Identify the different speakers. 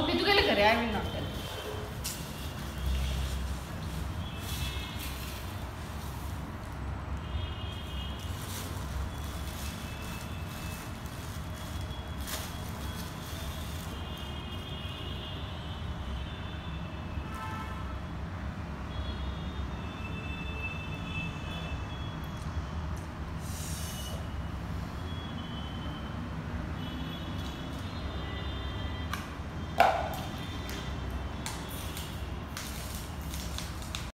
Speaker 1: ओके तू गेले घरी आय विल नॉट